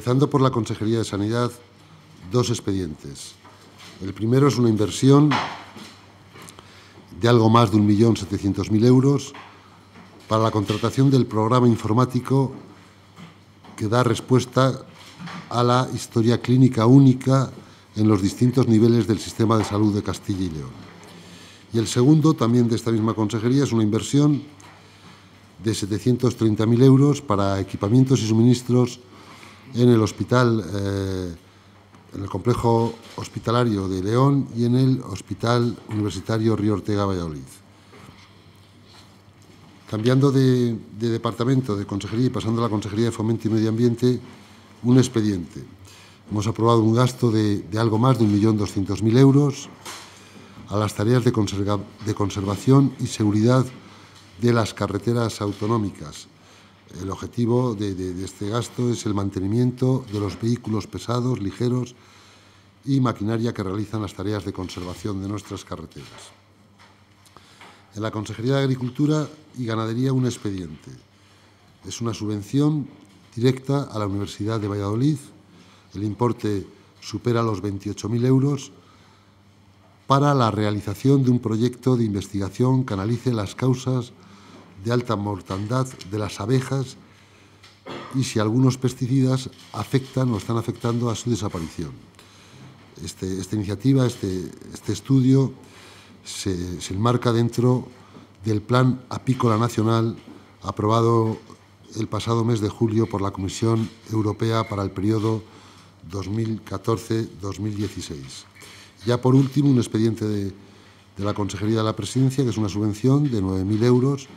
Empezando por la Consejería de Sanidad, dos expedientes. El primero es una inversión de algo más de 1.700.000 euros para la contratación del programa informático que da respuesta a la historia clínica única en los distintos niveles del sistema de salud de Castilla y León. Y el segundo, también de esta misma consejería, es una inversión de 730.000 euros para equipamientos y suministros en el hospital, eh, en el complejo hospitalario de León y en el Hospital Universitario Río Ortega Valladolid. Cambiando de, departamento, de consejería y pasando a la Consejería de Fomento y Medio Ambiente, un expediente. Hemos aprobado un gasto de, algo más de 1.200.000 euros a las tareas de, de conservación y seguridad de las carreteras autonómicas. El objetivo de, este gasto es el mantenimiento de los vehículos pesados, ligeros y maquinaria que realizan las tareas de conservación de nuestras carreteras. En la Consejería de Agricultura y Ganadería un expediente. Es una subvención directa a la Universidad de Valladolid. El importe supera los 28.000 euros para la realización de un proyecto de investigación que analice las causas de alta mortandad de las abejas y si algunos pesticidas afectan o están afectando a su desaparición. Este, esta iniciativa, este, este estudio, se, enmarca dentro del Plan Apícola Nacional aprobado el pasado mes de julio por la Comisión Europea para el periodo 2014-2016. Ya por último, un expediente de, de la Consejería de la Presidencia, que es una subvención de 9.000 euros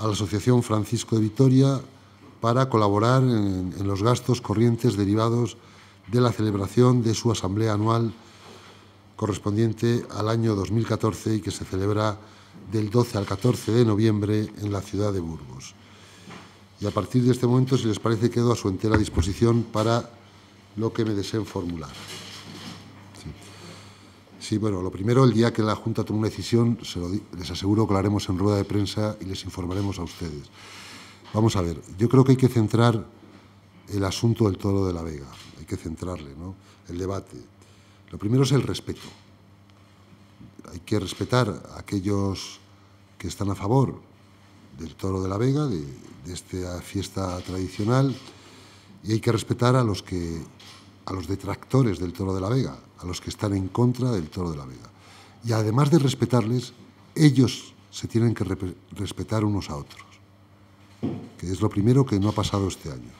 a la Asociación Francisco de Vitoria para colaborar en, los gastos corrientes derivados de la celebración de su asamblea anual correspondiente al año 2014 y que se celebra del 12 al 14 de noviembre en la ciudad de Burgos. Y a partir de este momento, si les parece, quedo a su entera disposición para lo que me deseen formular. Sí, bueno, lo primero, el día que la Junta tome una decisión, les aseguro que lo haremos en rueda de prensa y les informaremos a ustedes. Vamos a ver, yo creo que hay que centrar el asunto del toro de la Vega, hay que centrarle, ¿no? El debate. Lo primero es el respeto. Hay que respetar a aquellos que están a favor del toro de la Vega, de, de esta fiesta tradicional, y hay que respetar a los que a los detractores del toro de la Vega, a los que están en contra del toro de la Vega. Y además de respetarles, ellos se tienen que respetar unos a otros, que es lo primero que no ha pasado este año.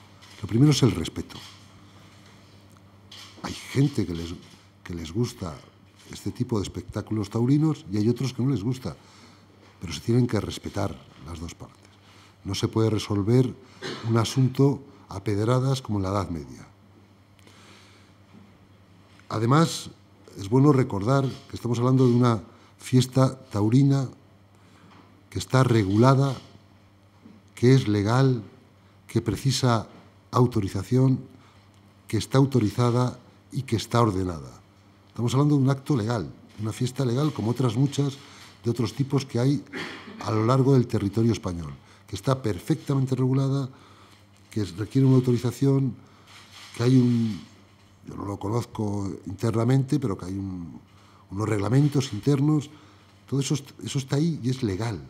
Lo primero es el respeto. Hay gente que les, que les gusta este tipo de espectáculos taurinos y hay otros que no les gusta, pero se tienen que respetar las dos partes. No se puede resolver un asunto a pedradas como en la Edad Media. Además, es bueno recordar que estamos hablando de una fiesta taurina que está regulada, que es legal, que precisa autorización, que está autorizada y que está ordenada. Estamos hablando de un acto legal, una fiesta legal como otras muchas de otros tipos que hay a lo largo del territorio español, que está perfectamente regulada, que requiere una autorización, que hay un, yo no lo conozco internamente, pero que hay unos reglamentos internos, todo eso, eso está ahí y es legal.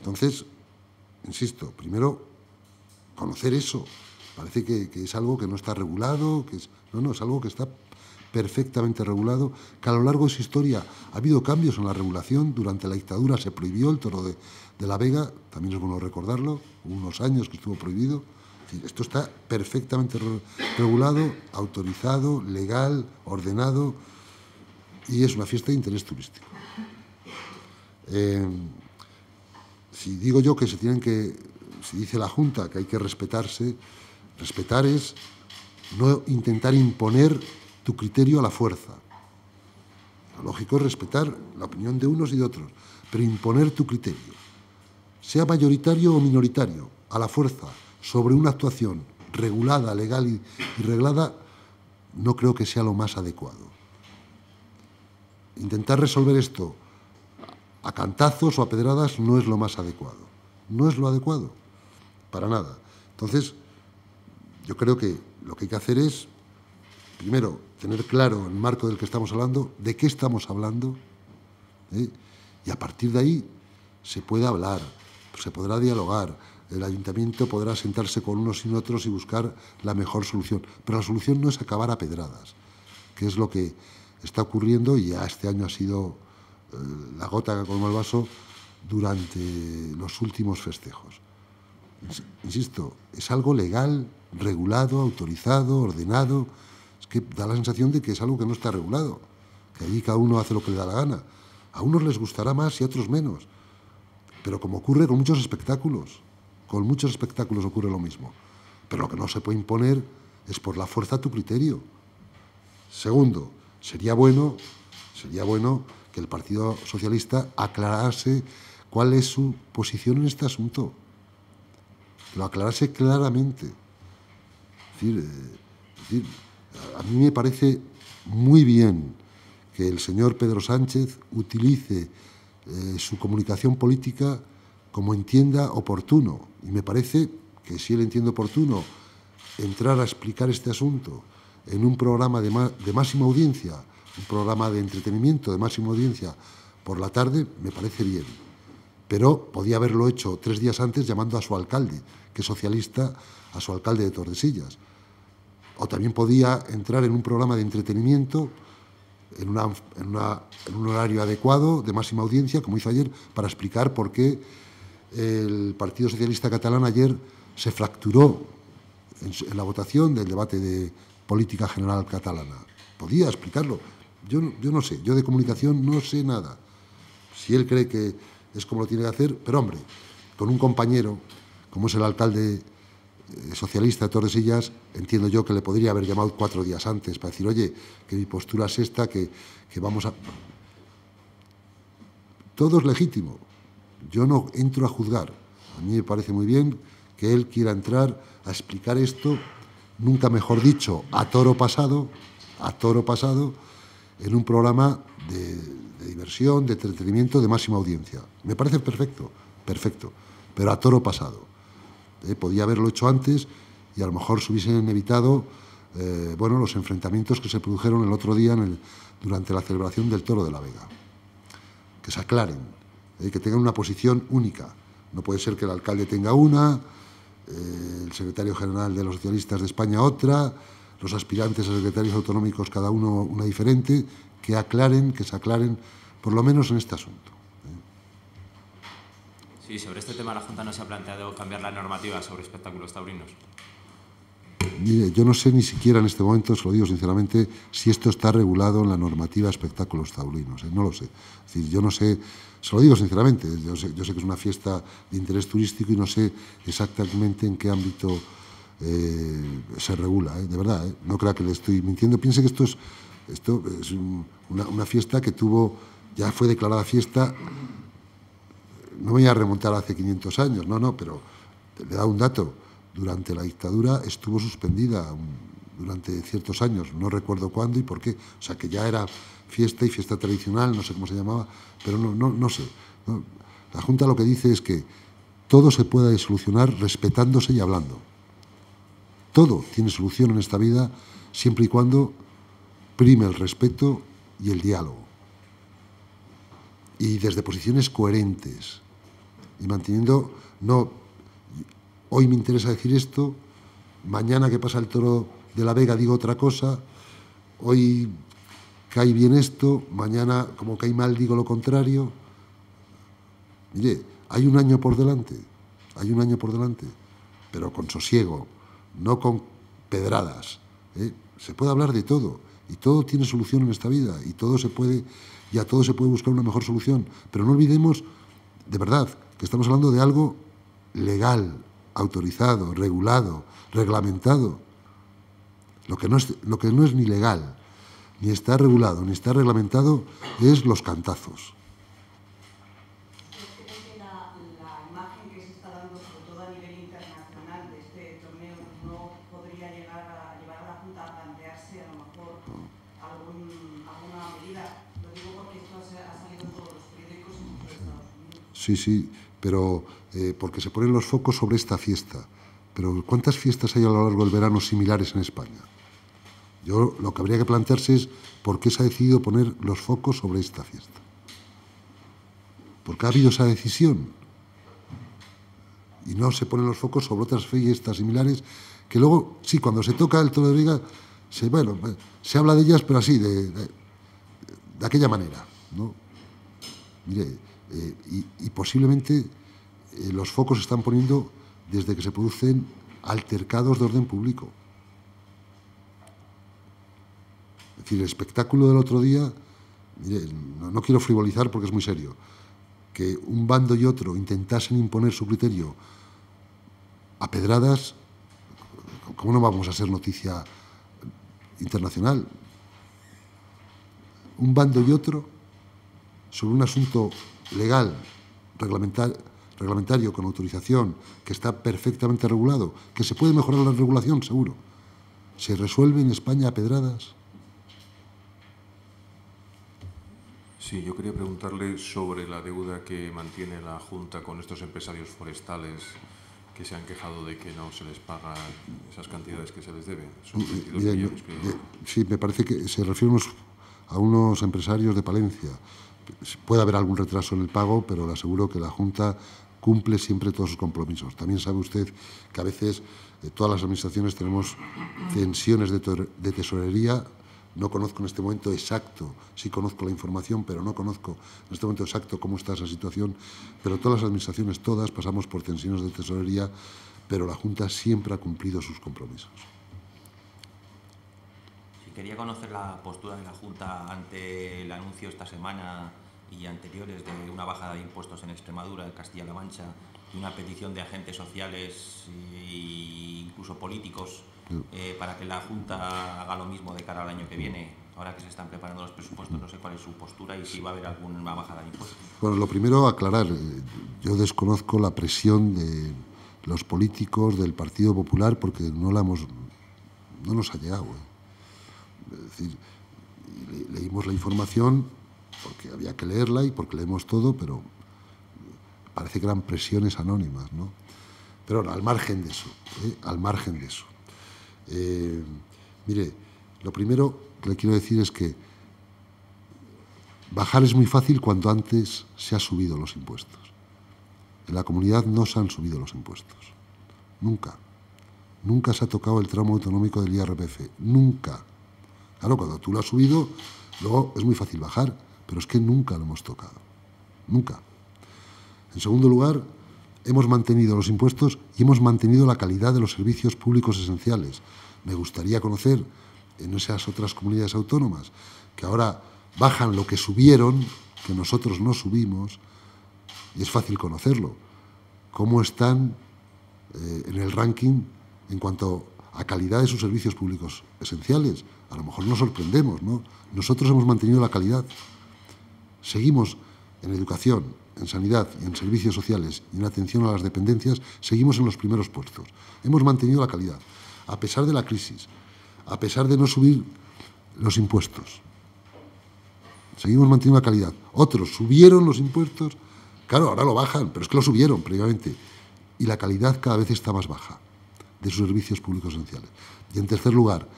Entonces, insisto, primero, conocer eso. Parece que, es algo que no está regulado, que es, no, no, es algo que está perfectamente regulado, que a lo largo de su historia ha habido cambios en la regulación. Durante la dictadura se prohibió el toro de, de la Vega, también es bueno recordarlo, hubo unos años que estuvo prohibido. Esto está perfectamente regulado, autorizado, legal, ordenado y es una fiesta de interés turístico. Eh, si digo yo que se tienen que, si dice la Junta que hay que respetarse, respetar es no intentar imponer tu criterio a la fuerza. Lo lógico es respetar la opinión de unos y de otros, pero imponer tu criterio, sea mayoritario o minoritario, a la fuerza, sobre una actuación regulada, legal y, reglada, no creo que sea lo más adecuado. Intentar resolver esto a cantazos o a pedradas no es lo más adecuado. No es lo adecuado, para nada. Entonces, yo creo que lo que hay que hacer es, primero, tener claro el marco del que estamos hablando, de qué estamos hablando, ¿eh? y a partir de ahí se puede hablar, se podrá dialogar, el ayuntamiento podrá sentarse con unos y otros y buscar la mejor solución. Pero la solución no es acabar a pedradas, que es lo que está ocurriendo y este año ha sido eh, la gota que colmó el vaso durante los últimos festejos. Insisto, es algo legal, regulado, autorizado, ordenado. Es que da la sensación de que es algo que no está regulado, que allí cada uno hace lo que le da la gana. A unos les gustará más y a otros menos. Pero como ocurre con muchos espectáculos, con muchos espectáculos ocurre lo mismo. Pero lo que no se puede imponer es por la fuerza tu criterio. Segundo, sería bueno, sería bueno que el Partido Socialista aclarase cuál es su posición en este asunto. Lo aclarase claramente. Es decir, a mí me parece muy bien que el señor Pedro Sánchez utilice eh, su comunicación política como entienda oportuno. Y me parece que si él entiende oportuno entrar a explicar este asunto en un programa de, máxima audiencia, un programa de entretenimiento de máxima audiencia por la tarde, me parece bien. Pero podía haberlo hecho tres días antes llamando a su alcalde, que es socialista, a su alcalde de Tordesillas. O también podía entrar en un programa de entretenimiento en, un horario adecuado, de máxima audiencia, como hizo ayer, para explicar por qué el Partido Socialista Catalán ayer se fracturó en, la votación del debate de política general catalana. Podía explicarlo. Yo, yo no sé, yo de comunicación no sé nada. Si él cree que es como lo tiene que hacer, pero hombre, con un compañero, como es el alcalde eh, socialista de Tordesillas, entiendo yo que le podría haber llamado cuatro días antes para decir, oye, que mi postura es esta, que, que vamos a... Todo es legítimo. Yo no entro a juzgar. A mí me parece muy bien que él quiera entrar a explicar esto, nunca mejor dicho, a toro pasado, a toro pasado, en un programa de, diversión, de entretenimiento, de máxima audiencia. Me parece perfecto, perfecto, pero a toro pasado. Eh, podía haberlo hecho antes y a lo mejor se hubiesen evitado eh, bueno, los enfrentamientos que se produjeron el otro día durante la celebración del Toro de la Vega. Que se aclaren, eh, que tengan una posición única. No puede ser que el alcalde tenga una, el secretario general de los socialistas de España otra, los aspirantes a secretarios autonómicos cada uno una diferente, que aclaren, que se aclaren, por lo menos en este asunto. Sí, sobre este tema la Junta no se ha planteado cambiar la normativa sobre espectáculos taurinos. Mire, yo no sé ni siquiera en este momento, se lo digo sinceramente, si esto está regulado en la normativa espectáculos taurinos. ¿eh? No lo sé. Es decir, yo no sé, se lo digo sinceramente, yo sé, que es una fiesta de interés turístico y no sé exactamente en qué ámbito eh, se regula, ¿eh? de verdad. No crea que le estoy mintiendo. Piense que esto es, una, fiesta que tuvo, ya fue declarada fiesta no voy a remontar hace 500 años, no, no, pero le da un dato. Durante la dictadura estuvo suspendida durante ciertos años, no recuerdo cuándo y por qué. O sea, que ya era fiesta y fiesta tradicional, no sé cómo se llamaba, pero no, no, no sé. La Junta lo que dice es que todo se puede solucionar respetándose y hablando. Todo tiene solución en esta vida siempre y cuando prime el respeto y el diálogo. Y desde posiciones coherentes, y manteniendo, no, hoy me interesa decir esto, mañana que pasa el toro de la Vega digo otra cosa, hoy cae bien esto, mañana como cae mal digo lo contrario. Mire, hay un año por delante, hay un año por delante, pero con sosiego, no con pedradas. ¿eh? Se puede hablar de todo y todo tiene solución en esta vida y todo se puede y a todo se puede buscar una mejor solución, pero no olvidemos de verdad que estamos hablando de algo legal, autorizado, regulado, reglamentado. Lo que no es, lo que no es ni legal, ni está regulado, ni está reglamentado, es los cantazos. Sí, sí, pero eh, porque se ponen los focos sobre esta fiesta. pero ¿cuántas fiestas hay a lo largo del verano similares en España? Yo lo que habría que plantearse es por qué se ha decidido poner los focos sobre esta fiesta. Porque ha habido esa decisión y no se ponen los focos sobre otras fiestas similares que luego, sí, cuando se toca el toro de Viga, se, bueno, se habla de ellas, pero así, de, de, aquella manera. ¿no? Mire, eh, y, y, posiblemente eh, los focos se están poniendo desde que se producen altercados de orden público. Es decir, el espectáculo del otro día, mire, no, quiero frivolizar porque es muy serio, que un bando y otro intentasen imponer su criterio a pedradas, ¿cómo no vamos a ser noticia internacional? Un bando y otro sobre un asunto legal, reglamentario con autorización, que está perfectamente regulado, que se puede mejorar la regulación, seguro. ¿Se resuelve en España a pedradas? Sí, yo quería preguntarle sobre la deuda que mantiene la Junta con estos empresarios forestales que se han quejado de que no se les pagan esas cantidades que se les deben. Son 22 Mira, millones que... Sí, me parece que se refiere a unos empresarios de Palencia. Puede haber algún retraso en el pago, pero le aseguro que la Junta cumple siempre todos sus compromisos. También sabe usted que a veces eh, todas las administraciones tenemos tensiones de, de tesorería no conozco en este momento exacto, sí conozco la información, pero no conozco en este momento exacto cómo está esa situación, pero todas las administraciones, todas, pasamos por tensiones de tesorería, pero la Junta siempre ha cumplido sus compromisos. Sí, quería conocer la postura de la Junta ante el anuncio esta semana y anteriores de una bajada de impuestos en Extremadura, Castilla-La Mancha, y una petición de agentes sociales e incluso políticos eh, para que la Junta haga lo mismo de cara al año que viene? Ahora que se están preparando los presupuestos, no sé cuál es su postura y si va a haber alguna bajada de impuestos. Bueno, lo primero, aclarar. Eh, yo desconozco la presión de los políticos del Partido Popular porque no la hemos, no nos ha llegado. ¿eh? Es decir, le, leímos la información porque había que leerla y porque leemos todo, pero parece que eran presiones anónimas, ¿no? Pero bueno, al margen de eso, al margen de eso. Eh, mire, lo primero que le quiero decir es que bajar es muy fácil cuando antes se han subido los impuestos. En la comunidad no se han subido los impuestos. Nunca. Nunca se ha tocado el tramo autonómico del IRPF. Nunca. Claro, cuando tú lo has subido, luego es muy fácil bajar, pero es que nunca lo hemos tocado. Nunca. En segundo lugar, hemos mantenido los impuestos y hemos mantenido la calidad de los servicios públicos esenciales. Me gustaría conocer en esas otras comunidades autónomas que ahora bajan lo que subieron, que nosotros no subimos, y es fácil conocerlo, cómo están eh, en el ranking en cuanto a calidad de sus servicios públicos esenciales. A lo mejor nos sorprendemos, ¿no? Nosotros hemos mantenido la calidad. Seguimos en educación, en sanidad y en servicios sociales y en atención a las dependencias, seguimos en los primeros puestos. Hemos mantenido la calidad, a pesar de la crisis, a pesar de no subir los impuestos. Seguimos manteniendo la calidad. Otros subieron los impuestos, claro, ahora lo bajan, pero es que lo subieron previamente. Y la calidad cada vez está más baja de sus servicios públicos esenciales. Y en tercer lugar,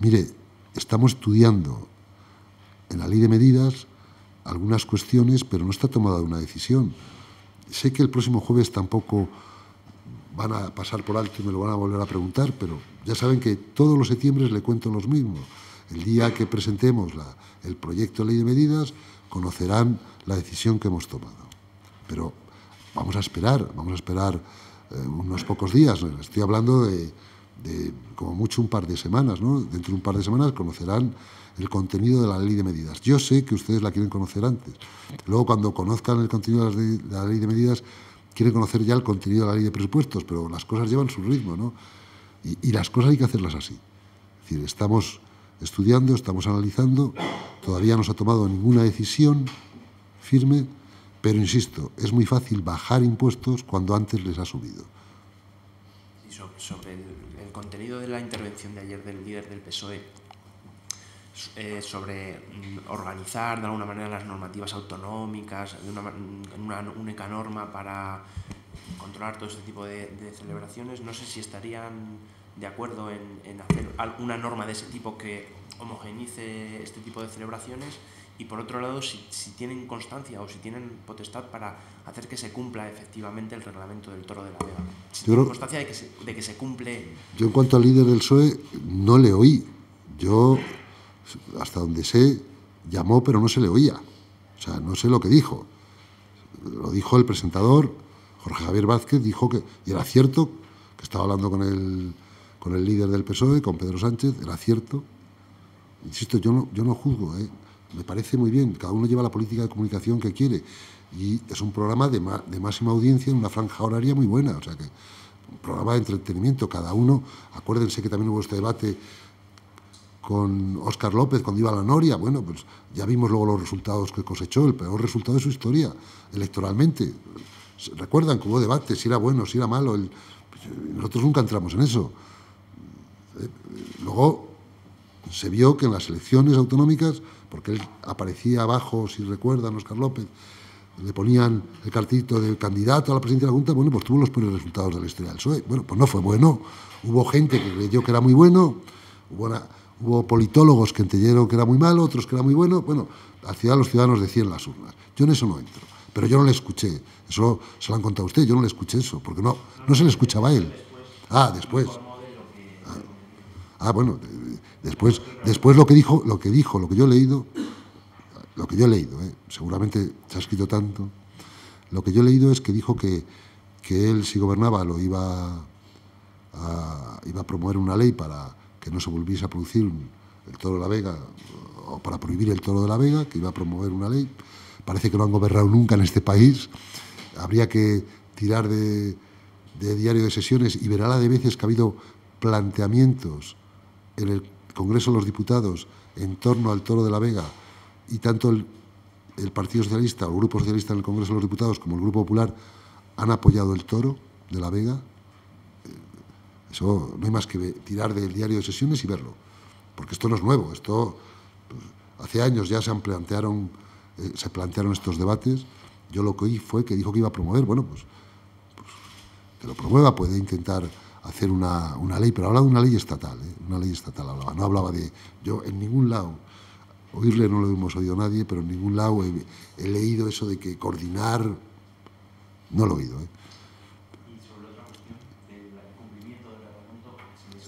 mire, estamos estudiando en la ley de medidas algunas cuestiones, pero no está tomada una decisión. Sé que el próximo jueves tampoco van a pasar por alto y me lo van a volver a preguntar, pero ya saben que todos los septiembre le cuento los mismos. El día que presentemos la, el proyecto de ley de medidas, conocerán la decisión que hemos tomado. Pero vamos a esperar, vamos a esperar eh, unos pocos días. Estoy hablando de, de, como mucho un par de semanas, ¿no? Dentro de un par de semanas conocerán el contenido de la ley de medidas. Yo sé que ustedes la quieren conocer antes. Luego, cuando conozcan el contenido de la ley de medidas, quieren conocer ya el contenido de la ley de presupuestos, pero las cosas llevan su ritmo, ¿no? Y, las cosas hay que hacerlas así. Es decir, estamos estudiando, estamos analizando, todavía no se ha tomado ninguna decisión firme, pero insisto, es muy fácil bajar impuestos cuando antes les ha subido. Sobre contenido de la intervención de ayer del líder del PSOE, eh, sobre organizar de alguna manera las normativas autonómicas, de una, una única norma para controlar todo este tipo de, celebraciones. No sé si estarían de acuerdo en, hacer una norma de ese tipo que homogenice este tipo de celebraciones y por otro lado si, tienen constancia o si tienen potestad para hacer que se cumpla efectivamente el reglamento del toro de la Vega. Si tienen constancia de que, se, de que se cumple... Yo en cuanto al líder del PSOE no le oí. Yo, hasta donde sé, llamó pero no se le oía. O sea, no sé lo que dijo. Lo dijo el presentador, Jorge Javier Vázquez, dijo que, y era cierto, que estaba hablando con el, con el líder del PSOE, con Pedro Sánchez, era cierto. Insisto, yo no, yo no juzgo, ¿eh? me parece muy bien, cada uno lleva la política de comunicación que quiere y es un programa de, de máxima audiencia en una franja horaria muy buena, o sea que un programa de entretenimiento, cada uno, acuérdense que también hubo este debate con Óscar López cuando iba a la Noria, bueno, pues ya vimos luego los resultados que cosechó, el peor resultado de su historia, electoralmente. Recuerdan que hubo debate, si era bueno, si era malo, nosotros nunca entramos en eso. Eh, luego se vio que en las elecciones autonómicas, porque él aparecía abajo, si recuerdan, Óscar López, le ponían el cartito de candidato a la presidencia de la Junta, bueno, pues tuvo los peores resultados de la historia del PSOE. Bueno, pues no fue bueno. Hubo gente que creyó que era muy bueno, hubo politólogos que entendieron que era muy malo, otros que era muy bueno. Bueno, al final los ciudadanos decían las urnas. Yo en eso no entro. Pero yo no le escuché. Eso se lo han contado a usted. Yo no le escuché eso, porque no, no se le escuchaba a él. Ah, después. Ah, bueno, después, después lo que dijo, lo que dijo, lo que yo he leído, lo que yo he leído, ¿eh? seguramente se ha escrito tanto. Lo que yo he leído es que dijo que, que él si gobernaba lo iba a, iba a promover una ley para que no se volviese a producir el toro de la Vega, o para prohibir el toro de la Vega, que iba a promover una ley. Parece que no han gobernado nunca en este país. Habría que tirar de, diario de sesiones y verá la de veces que ha habido planteamientos en el Congreso de los Diputados en torno al toro de la Vega y tanto el, Partido Socialista o el Grupo Socialista en el Congreso de los Diputados como el Grupo Popular han apoyado el toro de la Vega eso no hay más que tirar del diario de sesiones y verlo, porque esto no es nuevo, esto pues, hace años ya se plantearon, eh, se plantearon estos debates. Yo lo que oí fue que dijo que iba a promover, bueno, pues, pues que lo promueva, puede intentar hacer una, ley, pero hablaba de una ley estatal, ¿eh? una ley estatal hablaba, no hablaba de, yo en ningún lado, oírle no lo hemos oído nadie, pero en ningún lado he, leído eso de que coordinar, no lo he oído. ¿eh?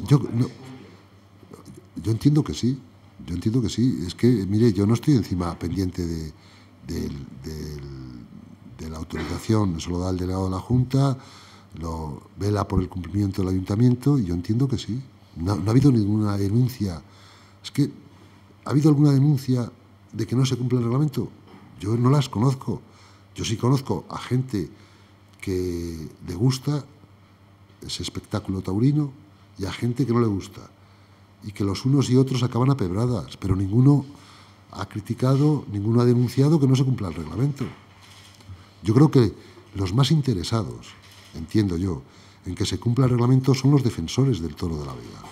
Yo, yo entiendo que sí, yo entiendo que sí. Es que, mire, yo no estoy encima pendiente de, la autorización, eso lo da el delegado de la Junta, lo vela por el cumplimiento del ayuntamiento y yo entiendo que sí. No, ha habido ninguna denuncia. Es que, ¿ha habido alguna denuncia de que no se cumple el reglamento? Yo no las conozco. Yo sí conozco a gente que le gusta ese espectáculo taurino, y a gente que no le gusta. Y que los unos y otros acaban a pebradas, pero ninguno ha criticado, ninguno ha denunciado que no se cumpla el reglamento. Yo creo que los más interesados, entiendo yo, en que se cumpla el reglamento son los defensores del toro de la vega.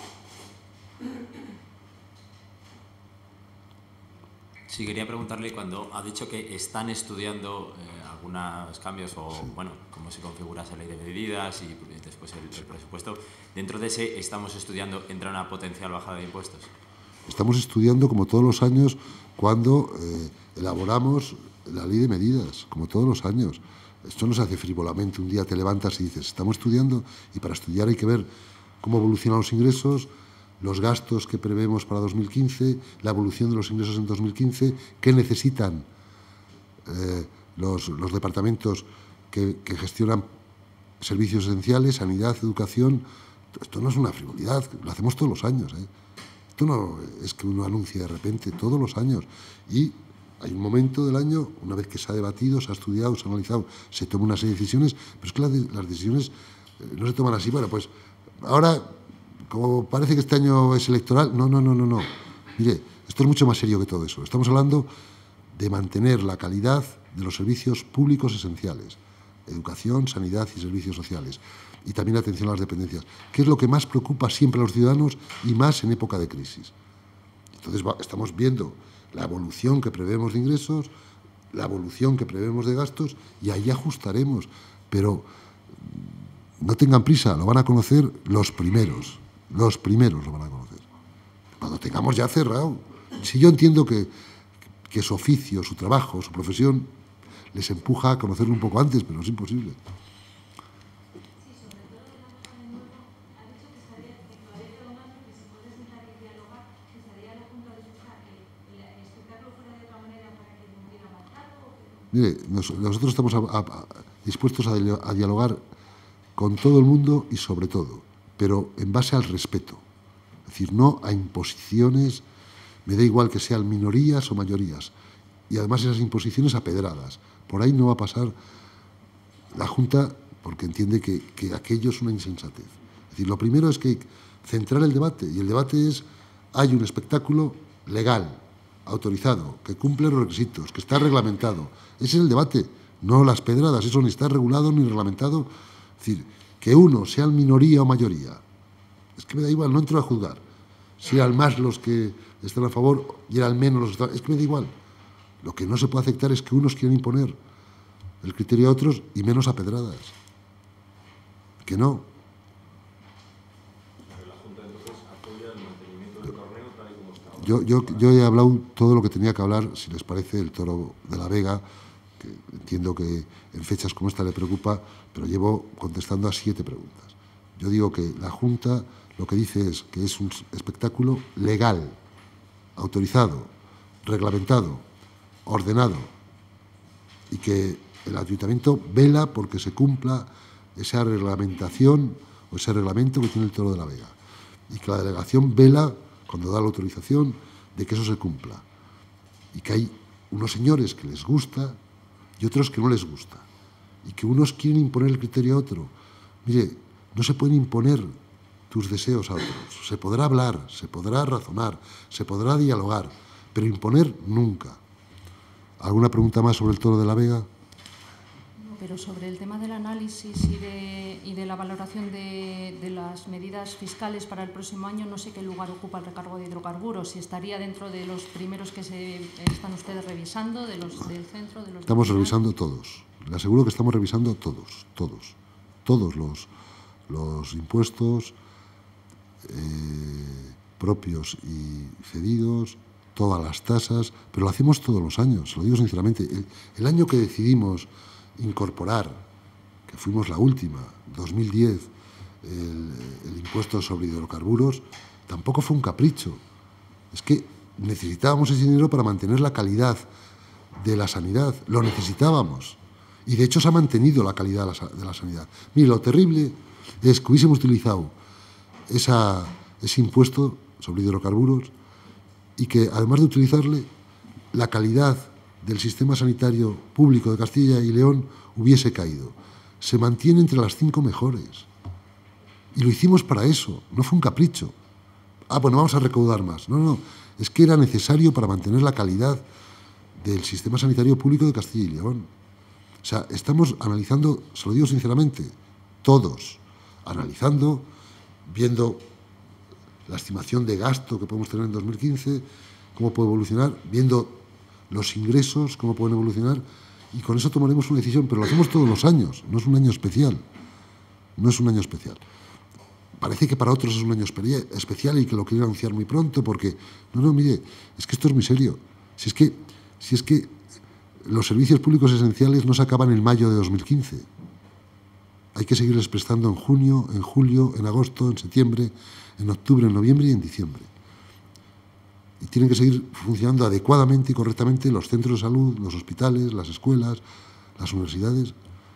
Sí, quería preguntarle cuando ha dicho que están estudiando eh, algunos cambios o, bueno, cómo se configura esa ley de medidas y después el, presupuesto. Dentro de ese, ¿estamos estudiando entrar una potencial bajada de impuestos? Estamos estudiando, como todos los años, cuando eh, elaboramos la ley de medidas, como todos los años. Esto no se hace frívolamente, un día te levantas y dices, estamos estudiando y para estudiar hay que ver cómo evolucionan los ingresos, los gastos que prevemos para 2015, la evolución de los ingresos en 2015, qué necesitan eh, los, departamentos que, gestionan servicios esenciales, sanidad, educación. Esto no es una frivolidad, lo hacemos todos los años. ¿eh? Esto no es que uno anuncie de repente, todos los años. Y hay un momento del año, una vez que se ha debatido, se ha estudiado, se ha analizado, se toma una serie de decisiones, pero es que las, decisiones eh, no se toman así. Bueno, pues ahora, como parece que este año es electoral, no, no, no, no, no. Mire, esto es mucho más serio que todo eso. Estamos hablando de mantener la calidad de los servicios públicos esenciales, educación, sanidad y servicios sociales, y también atención a las dependencias, que es lo que más preocupa siempre a los ciudadanos y más en época de crisis. Entonces estamos viendo la evolución que prevemos de ingresos, la evolución que prevemos de gastos, y ahí ajustaremos, pero no tengan prisa, lo van a conocer los primeros, los primeros lo van a conocer. Cuando tengamos ya cerrado. Si yo entiendo que, que su oficio, su trabajo, su profesión les empuja a conocerlo un poco antes, pero es imposible. Mire, nosotros estamos dispuestos a, dialogar con todo el mundo y sobre todo, pero en base al respeto. Es decir, no a imposiciones, me da igual que sean minorías o mayorías. Y además esas imposiciones apedradas. Por ahí no va a pasar la Junta porque entiende que, que aquello es una insensatez. Es decir, lo primero es que centrar el debate, y el debate es, hay un espectáculo legal, autorizado, que cumple los requisitos, que está reglamentado. Ese es el debate, no las pedradas, eso ni está regulado ni reglamentado. Es decir, que uno sea minoría o mayoría, es que me da igual, no entro a juzgar. Si eran más los que están a favor y eran menos los que están... Es que me da igual. Lo que no se puede aceptar es que unos quieran imponer el criterio a otros y menos a pedradas. Que no. Yo, yo, yo, he hablado todo lo que tenía que hablar, si les parece, el toro de la Vega, que entiendo que en fechas como esta le preocupa, pero llevo contestando a siete preguntas. Yo digo que la Junta lo que dice es que es un espectáculo legal, autorizado, reglamentado, ordenado, y que el ayuntamiento vela porque se cumpla esa reglamentación o ese reglamento que tiene el toro de la Vega. Y que la delegación vela cuando da la autorización, de que eso se cumpla. Y que hay unos señores que les gusta y otros que no les gusta. Y que unos quieren imponer el criterio a otro. Mire, no se pueden imponer tus deseos a otros. Se podrá hablar, se podrá razonar, se podrá dialogar, pero imponer nunca. ¿Alguna pregunta más sobre el toro de la Vega? Pero sobre el tema del análisis y de, la valoración de, las medidas fiscales para el próximo año, no sé qué lugar ocupa el recargo de hidrocarburos, si estaría dentro de los primeros que se están ustedes revisando, de los del centro, de los... Estamos revisando todos, le aseguro que estamos revisando todos, todos, todos los, los impuestos eh, propios y cedidos, todas las tasas, pero lo hacemos todos los años, lo digo sinceramente. el año que decidimos incorporar, que fuimos la última, 2010, el, impuesto sobre hidrocarburos, tampoco fue un capricho. Es que necesitábamos ese dinero para mantener la calidad de la sanidad, lo necesitábamos. Y de hecho se ha mantenido la calidad de la, sanidad. Mire, lo terrible es que hubiésemos utilizado esa, ese impuesto sobre hidrocarburos y que además de utilizarle, la calidad del sistema sanitario público de Castilla y León hubiese caído. Se mantiene entre las cinco mejores. Y lo hicimos para eso, no fue un capricho. Ah, bueno, vamos a recaudar más. No, no, es que era necesario para mantener la calidad del sistema sanitario público de Castilla y León. O sea, estamos analizando, se lo digo sinceramente, todos, analizando, viendo la estimación de gasto que podemos tener en 2015, cómo puede evolucionar, viendo los ingresos, cómo pueden evolucionar, y con eso tomaremos una decisión, pero lo hacemos todos los años, no es un año especial, no es un año especial. Parece que para otros es un año especial y que lo quieren anunciar muy pronto, porque, no, no, mire, es que esto es muy serio. Si es que, si es que los servicios públicos esenciales no se acaban en mayo de 2015. Hay que seguirles prestando en junio, en julio, en agosto, en septiembre, en octubre, en noviembre y en diciembre y tienen que seguir funcionando adecuadamente y correctamente los centros de salud, los hospitales, las escuelas, las universidades.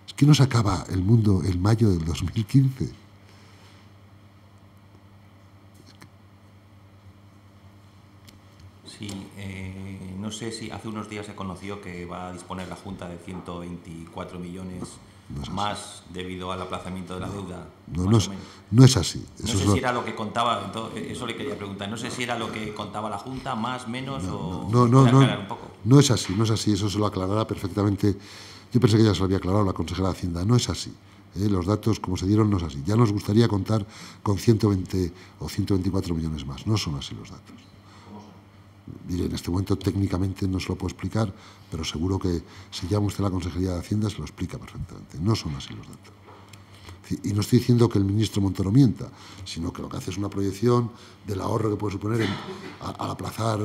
Es que no se acaba el mundo en mayo del 2015. Sí, eh, no sé si hace unos días se conoció que va a disponer la Junta de 124 millones más debido al aplazamiento de la deuda. No, no, es, no es, así. no sé si era lo que contaba, eso le quería preguntar, no sé si era lo que contaba la Junta, más, menos o... No, no, no, no es así, no es así, eso se lo aclarará perfectamente. Yo pensé que ya se lo había aclarado la consejera de Hacienda, no es así. ¿eh? Los datos, como se dieron, no es así. Ya nos gustaría contar con 120 o 124 millones más, no son así los datos. Mire, en este momento técnicamente no se lo puedo explicar, pero seguro que si llama usted a la Consejería de Hacienda se lo explica perfectamente. No son así los datos. Y no estoy diciendo que el ministro Montoro mienta, sino que lo que hace es una proyección del ahorro que puede suponer al, aplazar,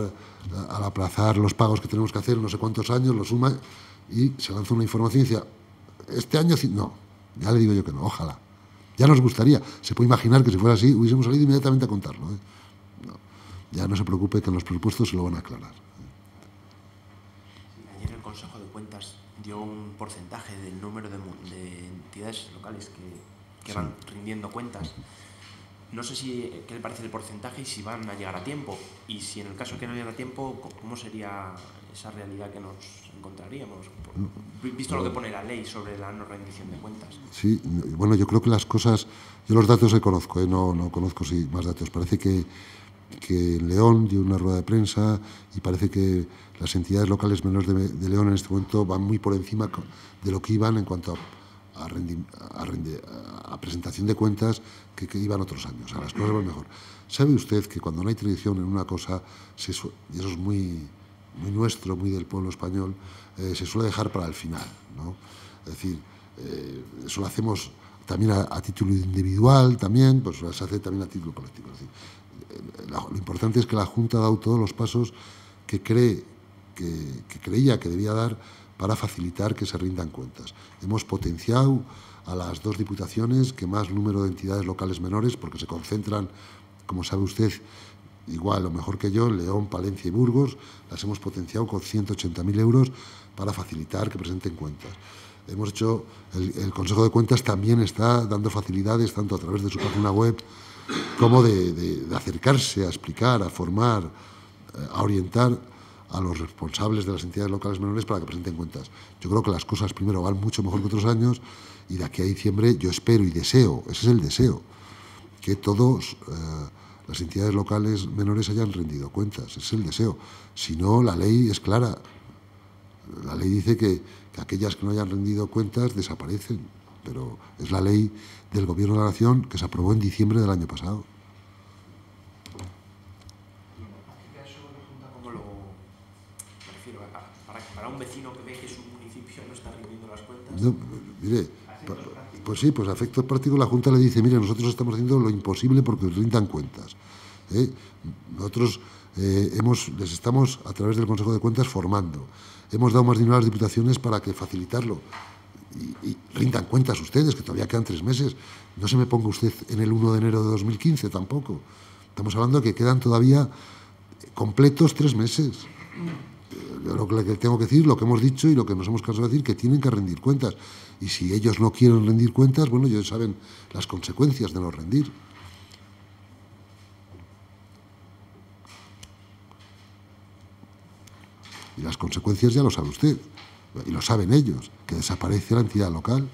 al aplazar los pagos que tenemos que hacer no sé cuántos años, lo suma y se lanza una información y dice, este año no, ya le digo yo que no, ojalá. Ya nos gustaría, se puede imaginar que si fuera así hubiésemos salido inmediatamente a contarlo. ¿eh? Ya no se preocupe que en los presupuestos se lo van a aclarar. Ayer el Consejo de Cuentas dio un porcentaje del número de, entidades locales que, van rindiendo cuentas. No sé si qué le parece el porcentaje y si van a llegar a tiempo. Y si en el caso que no lleguen a tiempo, ¿cómo sería esa realidad que nos encontraríamos? Visto lo que pone la ley sobre la no rendición de cuentas. Sí, bueno, yo creo que las cosas, yo los datos se conozco, ¿eh? no, no conozco si más datos. Parece que que León dio una rueda de prensa y parece que las entidades locales menores de, León en este momento van muy por encima de lo que iban en cuanto a, presentación de cuentas que, iban otros años. O las cosas van mejor. ¿Sabe usted que cuando no hay tradición en una cosa, y eso es muy, nuestro, muy del pueblo español, eh, se suele dejar para el final? ¿no? Es decir, eh, eso lo hacemos también a, título individual, también, pues se hace también a título colectivo. Lo importante es que la Junta ha dado todos los pasos que, cree, que, creía que debía dar para facilitar que se rindan cuentas. Hemos potenciado a las dos diputaciones que más número de entidades locales menores, porque se concentran, como sabe usted, igual o mejor que yo, León, Palencia y Burgos, las hemos potenciado con 180.000 euros para facilitar que presenten cuentas. Hemos hecho, el Consejo de Cuentas también está dando facilidades, tanto a través de su página web como de, acercarse a explicar, a formar, eh, a orientar a los responsables de las entidades locales menores para que presenten cuentas. Yo creo que las cosas primero van mucho mejor que otros años y de aquí a diciembre yo espero y deseo, ese es el deseo, que todas eh, las entidades locales menores hayan rendido cuentas, ese es el deseo. Si no, la ley es clara. La ley dice que aquellas que no hayan rendido cuentas desaparecen pero es la ley del Gobierno de la Nación que se aprobó en diciembre del año pasado. ¿Cómo lo Para, un vecino que ve que su municipio no está rindiendo las cuentas. No, mire, pues sí, pues a efectos prácticos la Junta le dice, mire, nosotros estamos haciendo lo imposible porque rindan cuentas. ¿eh? Nosotros eh, hemos, les estamos, a través del Consejo de Cuentas, formando. Hemos dado más dinero a las diputaciones para que facilitarlo y, rindan cuentas ustedes, que todavía quedan tres meses. No se me ponga usted en el 1 de enero de 2015 tampoco. Estamos hablando de que quedan todavía completos tres meses. lo que tengo que decir, lo que hemos dicho y lo que nos hemos cansado de decir, que tienen que rendir cuentas. Y si ellos no quieren rendir cuentas, bueno, ellos saben las consecuencias de no rendir. Y las consecuencias ya lo sabe usted y lo saben ellos, que desaparece la entidad local.